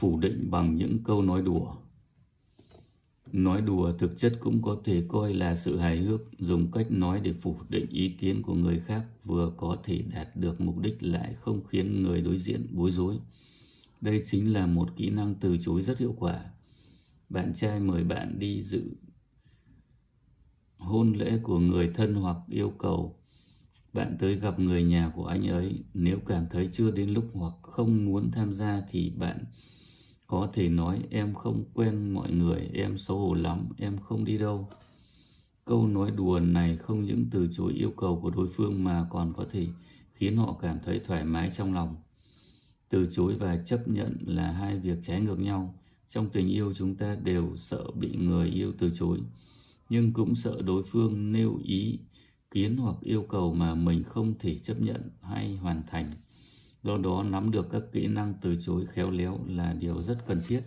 phủ định bằng những câu nói đùa. Nói đùa thực chất cũng có thể coi là sự hài hước, dùng cách nói để phủ định ý kiến của người khác vừa có thể đạt được mục đích lại không khiến người đối diện bối rối. Đây chính là một kỹ năng từ chối rất hiệu quả. Bạn trai mời bạn đi dự hôn lễ của người thân hoặc yêu cầu bạn tới gặp người nhà của anh ấy. Nếu cảm thấy chưa đến lúc hoặc không muốn tham gia thì bạn có thể nói em không quen mọi người, em xấu hổ lắm, em không đi đâu. Câu nói đùa này không những từ chối yêu cầu của đối phương mà còn có thể khiến họ cảm thấy thoải mái trong lòng. Từ chối và chấp nhận là hai việc trái ngược nhau. Trong tình yêu chúng ta đều sợ bị người yêu từ chối, nhưng cũng sợ đối phương nêu ý kiến hoặc yêu cầu mà mình không thể chấp nhận hay hoàn thành. Do đó nắm được các kỹ năng từ chối khéo léo là điều rất cần thiết.